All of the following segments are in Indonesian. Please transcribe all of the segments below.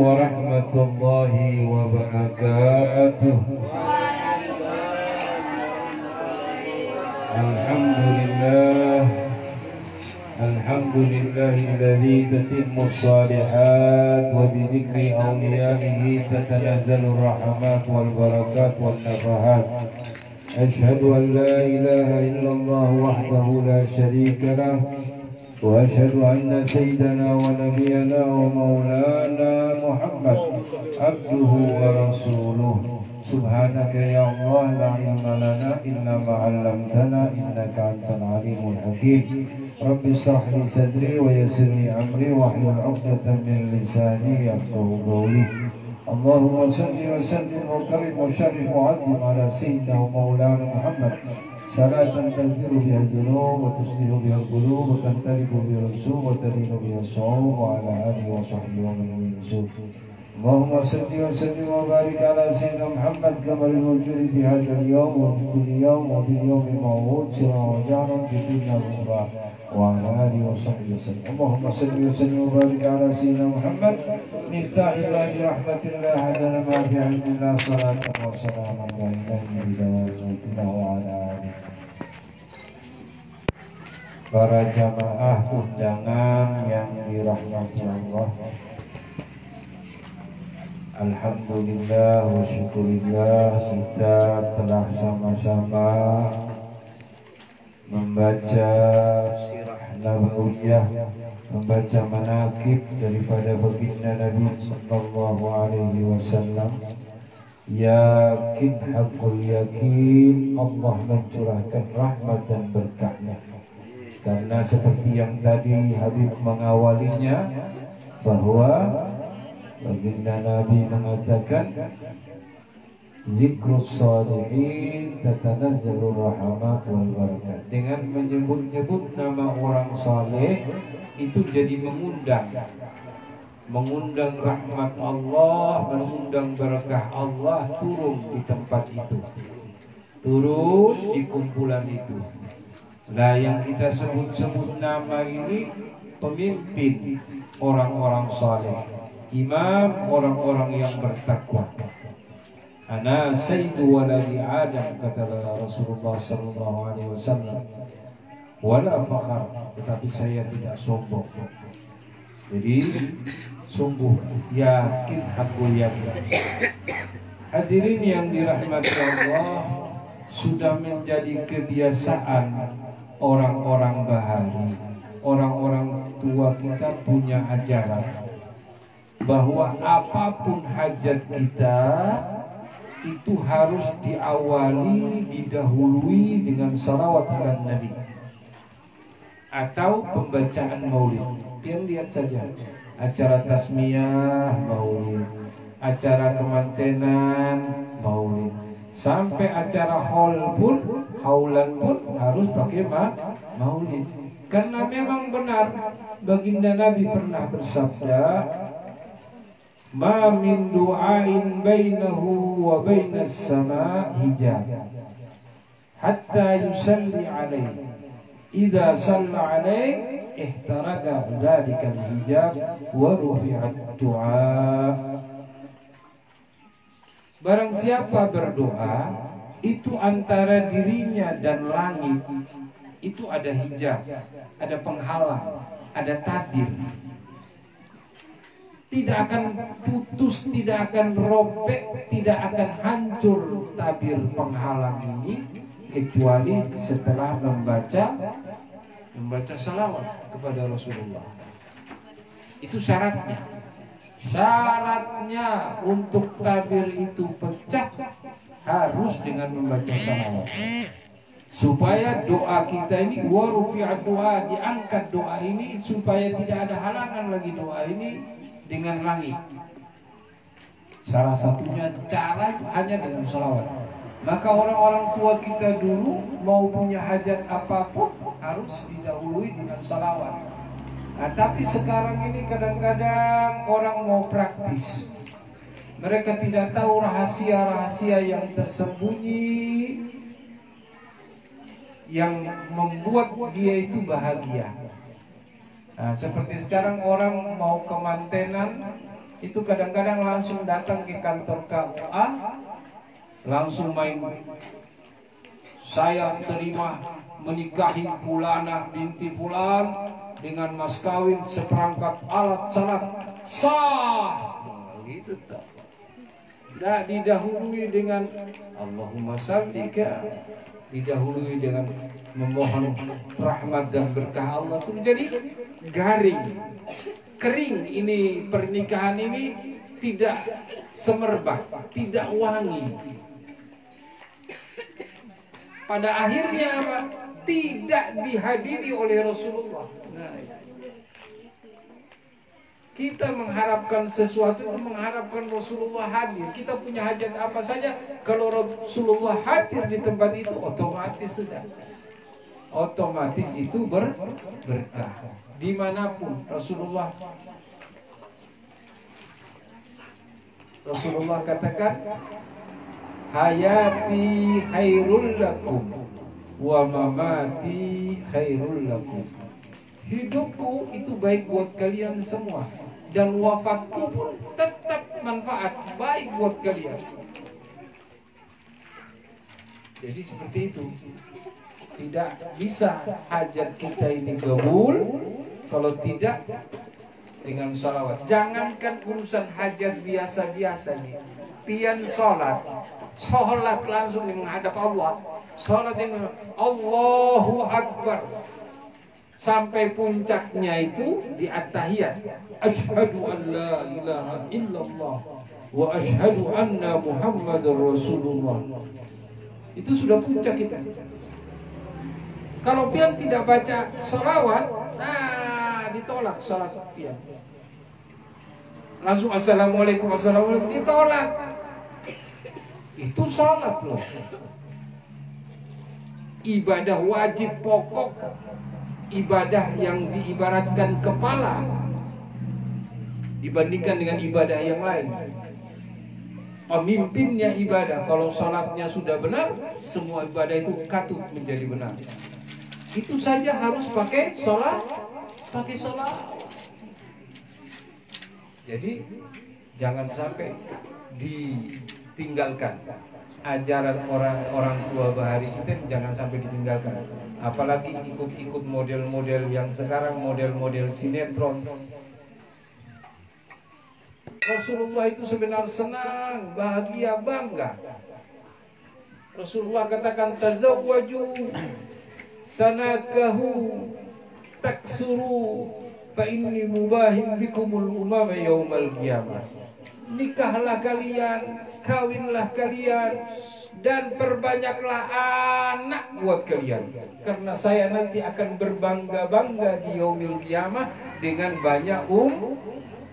ورحمة الله وبركاته. الحمد لله الحمد لله الذي تتم الصالحات وبذكر أوليائه تتنزل الرحمات والبركات والنفحات. أشهد أن لا إله إلا الله وحده لا شريك له. وأشهد أن سيدنا ونبينا ومولانا محمد عبده ورسوله. سبحانك يا الله لا علم لنا إلا ما علمتنا إنك أنت العليم الحكيم. رب اشرح لي صدري ويسر لي أمري واحلل عقدة من لساني يفقه قولي. اللهم صل وسلم وكرم وشرف وعظم على سيدنا ومولانا محمد صلاة تغفر بها الذنوب وتصلح بها القلوب وتنتلك بها الرسوم وتلين بها الصعوب وعلى آله وصحبه ومن يرزق اللهم صل وسلم وبارك على سيدنا محمد كما الموجود في هذا اليوم وفي كل يوم وفي اليوم الموعود سرا وجهرا في الدنيا والأخرى وعلى آله وصحبه وسلم. اللهم صل وسلم وبارك على سيدنا محمد. مفتاح الله برحمة الله عدد ما في علم الله صلاة وسلاما دائمين بدوامتنا وعلى آله para jamaah undangan yang dirahmati Allah. Alhamdulillah wa syukurillah kita telah sama-sama membaca sirah nabawiyah membaca manakib daripada baginda Nabi sallallahu alaihi wasallam. Yakin hakul yakin Allah mencurahkan rahmat dan berkahnya karena seperti yang tadi Habib mengawalinya bahwa baginda Nabi mengatakan zikrus salihin tatanazzalur rahmat wal barakat dengan menyebut-nyebut nama orang saleh itu jadi mengundang. Mengundang rahmat Allah mengundang barakah Allah turun di tempat itu. Turun di kumpulan itu Nah yang kita sebut-sebut nama ini pemimpin orang-orang saleh, imam orang-orang yang bertakwa. Ana sayyidu waladi Adam kata Rasulullah sallallahu alaihi wasallam. Wala fakhar, tetapi saya tidak sombong. Jadi sungguh yakin aku yakin. Hadirin yang dirahmati Allah sudah menjadi kebiasaan orang-orang bahari, orang-orang tua kita punya ajaran bahwa apa pun hajat kita itu harus diawali, didahului dengan salawat ala Nabi atau pembacaan maulid. Yang lihat saja acara tasmiyah maulid, acara kemantenan maulid, sampai acara haul pun haulan pun harus pakai ma maulid. Karena memang benar baginda Nabi pernah bersabda ma min du'ain bainahu wa bainas sama hijab hatta yusalli alaihi idza salla alaihi ihtaraka dzalika hijab wa rufi'at du'a. Barang siapa berdoa itu antara dirinya dan langit itu ada hijab, ada penghalang, ada tabir. Tidak akan putus, tidak akan robek, tidak akan hancur tabir penghalang ini kecuali setelah membaca membaca salawat kepada Rasulullah. Itu syaratnya. Syaratnya untuk tabir itu pecah harus dengan membaca salawat. Supaya doa kita ini warufi'at doa diangkat doa ini supaya tidak ada halangan lagi doa ini dengan langit. Salah satunya cara hanya dengan salawat. Maka orang-orang tua kita dulu mau punya hajat apa pun harus didahului dengan salawat. Nah tapi sekarang ini kadang-kadang orang mau praktis mereka tidak tahu rahasia-rahasia yang tersembunyi yang membuat dia itu bahagia. Nah, seperti sekarang orang mau kemantenan itu kadang-kadang langsung datang ke kantor KUA langsung main saya terima menikahi fulana binti fulan dengan mas kawin seperangkat alat salat sah gitu tak tidak didahului dengan Allahumma sallika didahului dengan memohon rahmat dan berkah Allah itu menjadi garing kering ini pernikahan ini tidak semerbak, tidak wangi. Pada akhirnya apa? Tidak dihadiri oleh Rasulullah. Nah, kita mengharapkan sesuatu mengharapkan Rasulullah hadir. Kita punya hajat apa saja, kalau Rasulullah hadir di tempat itu otomatis sudah. Otomatis itu ber berkah di mana pun Rasulullah Rasulullah katakan hayati khairul lakum wa mamati khairul lakum hidupku itu baik buat kalian semua dan wafatku pun tetap manfaat baik buat kalian jadi seperti itu tidak bisa hajat kita ini kabul kalau tidak dengan salawat. Jangankan urusan hajat biasa-biasa nih. Pian sholat. Sholat langsung menghadap Allah. Sholat yang Allahu Akbar. Sampai puncaknya itu di at-tahiyat. Ashadu an la ilaha illallah. Wa ashadu anna Muhammad Rasulullah. Itu sudah puncak kita. Kalau pian tidak baca salawat, nah ditolak salat dia. Langsung assalamualaikum assalamualaikum ditolak. Itu salat loh. Ibadah wajib pokok, ibadah yang diibaratkan kepala dibandingkan dengan ibadah yang lain. Pemimpinnya ibadah, kalau salatnya sudah benar, semua ibadah itu katut menjadi benar. Itu saja harus pakai sholat pakai sholat. Jadi jangan sampai ditinggalkan ajaran orang-orang tua bahari kita jangan sampai ditinggalkan. Apalagi ikut-ikut model-model yang sekarang model-model sinetron. Rasulullah itu sebenarnya senang, bahagia, bangga. Rasulullah katakan tazawwaju tanakahu taksuru fa inni mubahim bikumul umama yaumal qiyamah nikahlah kalian kawinlah kalian dan perbanyaklah anak buat kalian. Karena saya nanti akan berbangga-bangga di yaumil kiamah dengan banyak um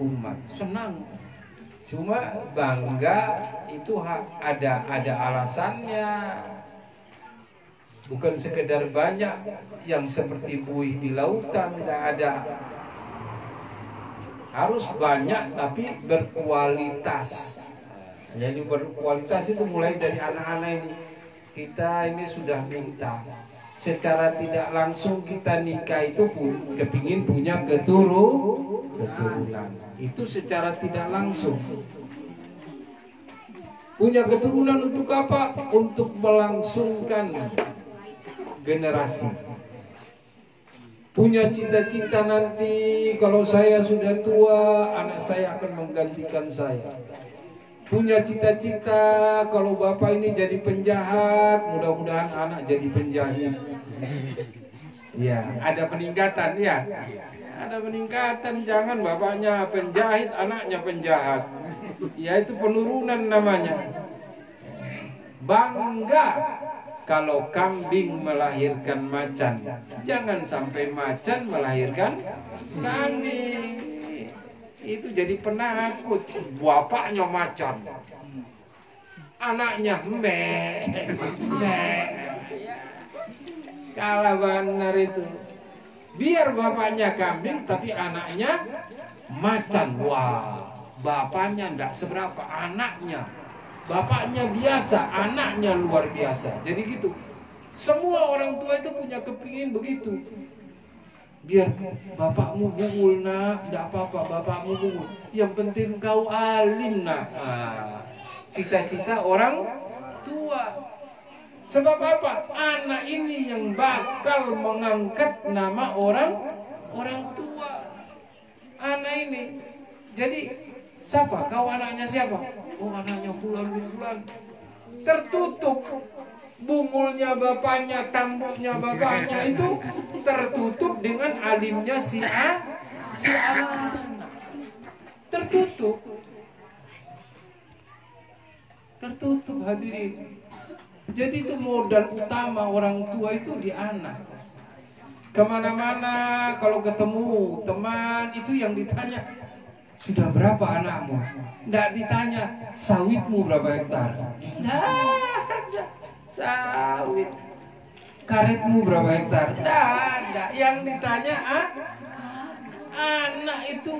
umat. Senang. Cuma bangga itu ada ada alasannya. Bukan sekedar banyak yang seperti buih di lautan tidak ada harus banyak tapi berkualitas. Jadi berkualitas itu mulai dari anak-anak ini. Kita ini sudah minta. Secara tidak langsung kita nikah itu pun kepingin punya keturu keturunan. Itu secara tidak langsung. Punya keturunan untuk apa? Untuk melangsungkan generasi punya cita-cita nanti kalau saya sudah tua anak saya akan menggantikan saya. Punya cita-cita kalau bapak ini jadi penjahat mudah-mudahan anak jadi penjahat ya ada peningkatan ya? Ada peningkatan jangan bapaknya penjahit anaknya penjahat. Ya itu penurunan namanya. Bangga kalau kambing melahirkan macan, jangan sampai macan melahirkan kambing. Itu jadi penakut. Bapaknya macan, anaknya mbe, mbe. Kalah benar itu. Biar bapaknya kambing, tapi anaknya macan. Wah, bapaknya enggak seberapa, anaknya Bapaknya biasa, anaknya luar biasa. Jadi gitu. Semua orang tua itu punya kepingin begitu. biar bapakmu bungul nak. Tidak apa-apa bapakmu bungul yang penting kau alim nak. Ah, cita-cita orang tua. Sebab apa? Anak ini yang bakal mengangkat nama orang orang tua. Anak ini. Jadi siapa? Kau anaknya siapa oh anaknya bulan bulan tertutup bungulnya bapaknya, tambuknya bapaknya itu tertutup dengan alimnya si A, si A. Tertutup. Tertutup hadirin. Jadi itu modal utama orang tua itu di anak. Ke mana-mana kalau ketemu teman itu yang ditanya sudah berapa anakmu? Tidak ditanya sawitmu berapa hektar. Tidak sawit karetmu berapa hektar tidak ada yang ditanya ah, anak itu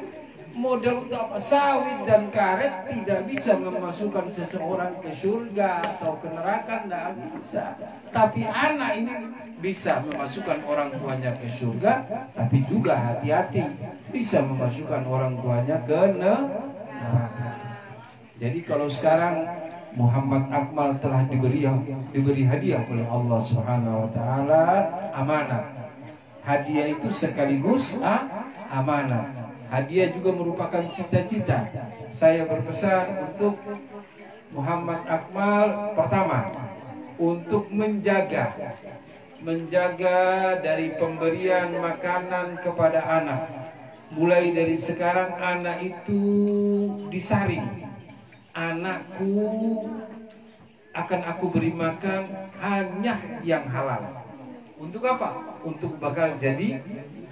modal untuk apa sawit dan karet tidak bisa memasukkan seseorang ke surga atau ke neraka tidak bisa tapi anak ini bisa memasukkan orang tuanya ke surga tapi juga hati-hati bisa memasukkan orang tuanya ke neraka jadi kalau sekarang Muhammad Akmal telah diberi diberi hadiah oleh Allah Subhanahu wa taala amanah. Hadiah itu sekaligus ah, amanah. Hadiah juga merupakan cita-cita. Saya berpesan untuk Muhammad Akmal pertama untuk menjaga menjaga dari pemberian makanan kepada anak. Mulai dari sekarang anak itu disaring anakku akan aku beri makan hanya yang halal. Untuk apa? Untuk bakal jadi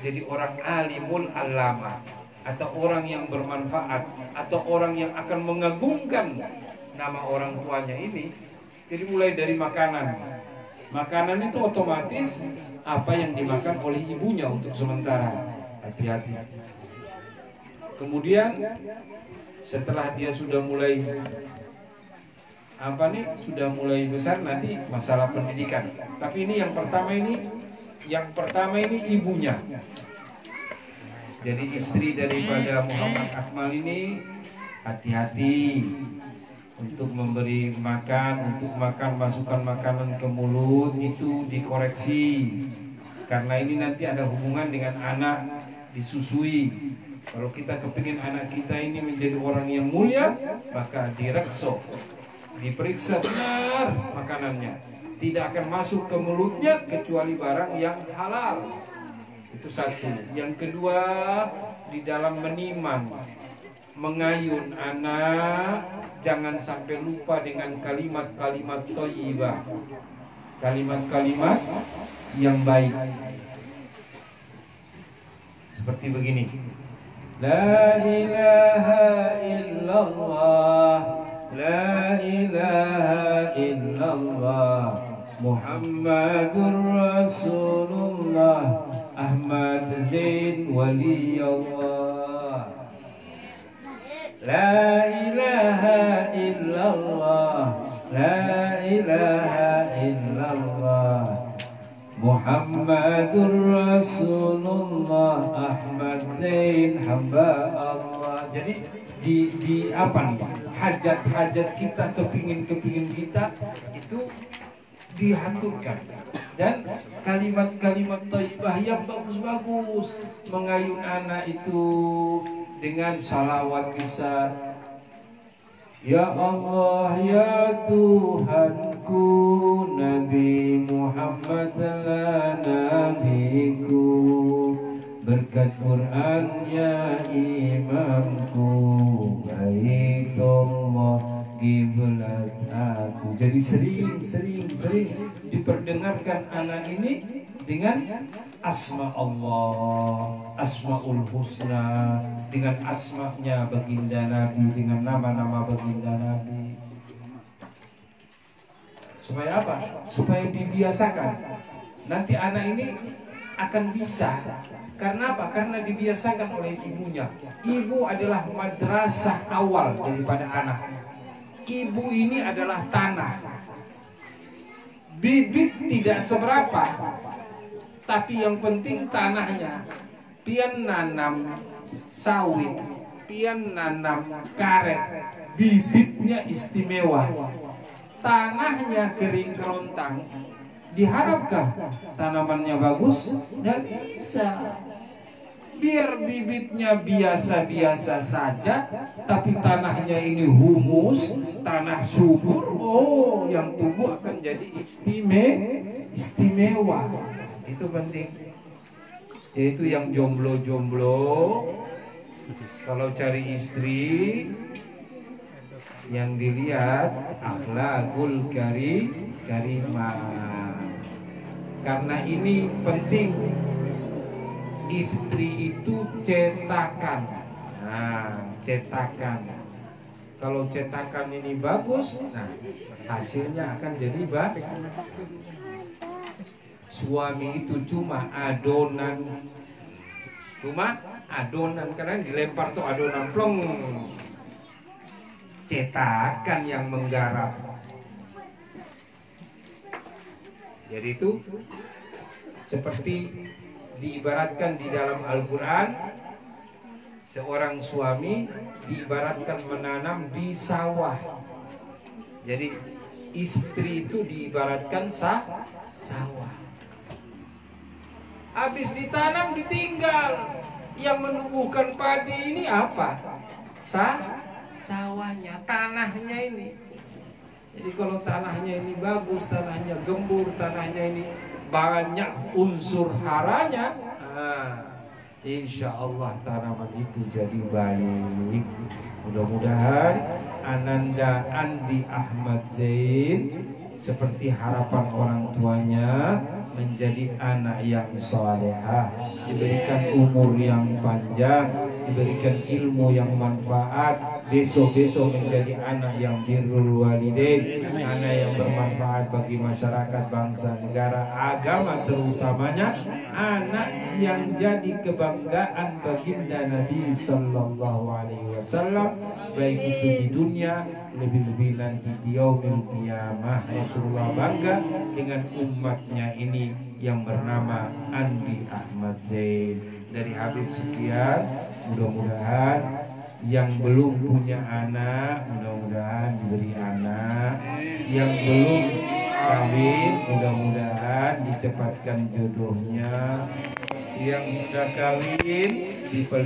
jadi orang alimul alama atau orang yang bermanfaat atau orang yang akan mengagungkan nama orang tuanya ini. Jadi mulai dari makanan. Makanan itu otomatis apa yang dimakan oleh ibunya untuk sementara. Hati-hati. Kemudian setelah dia sudah mulai apa nih sudah mulai besar nanti masalah pendidikan tapi ini yang pertama ini yang pertama ini ibunya jadi istri daripada Muhammad Akmal ini hati-hati untuk memberi makan untuk makan masukkan makanan ke mulut itu dikoreksi karena ini nanti ada hubungan dengan anak disusui kalau kita kepingin anak kita ini menjadi orang yang mulia, maka direkso, diperiksa benar makanannya. Tidak akan masuk ke mulutnya kecuali barang yang halal itu satu. Yang kedua di dalam meniman mengayun anak jangan sampai lupa dengan kalimat-kalimat toyibah. Kalimat-kalimat yang baik. Seperti begini. La ilaha illallah La ilaha illallah Muhammadur Rasulullah. Ahmad Zain Wali Allah La ilaha illallah La ilaha illallah. Muhammadur Rasulullah Ahmad Zain hamba Allah. Jadi di, di apa nih? Hajat-hajat kita, kepingin-kepingin kita itu dihaturkan. Dan kalimat-kalimat taibah yang bagus-bagus mengayun anak itu dengan salawat bisa. Ya Allah ya Tuhanku Nabi Muhammad lah nabiku Berkat Quran ya imamku Jadi sering, sering, sering diperdengarkan anak ini dengan asma Allah Asmaul Husna Dengan asma'nya baginda Nabi Dengan nama-nama baginda Nabi Supaya apa? Supaya dibiasakan Nanti anak ini akan bisa karena apa? Karena dibiasakan oleh ibunya. Ibu adalah madrasah awal daripada anak. Ibu ini adalah tanah. Bibit tidak seberapa, tapi yang penting tanahnya. Pian nanam sawit pian nanam karet bibitnya istimewa. Tanahnya kering kerontang. Diharapkah tanamannya bagus? Nggak bisa biar bibitnya biasa-biasa saja tapi tanahnya ini humus tanah subur oh yang tumbuh akan jadi istimewa istimewa. Itu penting. Yaitu yang jomblo-jomblo. Kalau cari istri yang dilihat akhlakul kari karimah. Karena ini penting istri itu cetakan. Nah cetakan. Kalau cetakan ini bagus nah hasilnya akan jadi baik suami itu cuma adonan. Cuma adonan karena dilempar tuh adonan plong. Cetakan yang menggarap. Jadi itu seperti diibaratkan di dalam Al-Quran seorang suami diibaratkan menanam di sawah. Jadi istri itu diibaratkan sah, sawah. Habis ditanam ditinggal. Yang menumbuhkan padi ini apa? Sah sawahnya tanahnya ini. Jadi kalau tanahnya ini bagus tanahnya gembur tanahnya ini banyak unsur haranya. Nah, insya Allah tanaman itu jadi baik. Mudah-mudahan Ananda Andi Ahmad Zain seperti harapan orang tuanya menjadi anak yang salehah, diberikan umur yang panjang, diberikan ilmu yang manfaat, besok-besok menjadi anak yang birrul walidain, anak yang bermanfaat bagi masyarakat, bangsa, negara, agama terutamanya, anak yang jadi kebanggaan baginda Nabi Sallallahu Alaihi Wasallam, baik itu di dunia lebih-lebih nanti di yaumil qiyamah. Rasulullah bangga dengan umatnya ini yang bernama Andi Ahmad Zain. Dari Habib sekian mudah-mudahan yang belum punya anak mudah-mudahan diberi anak. Yang belum kawin mudah-mudahan dicepatkan jodohnya. Yang sudah kawin dipelihara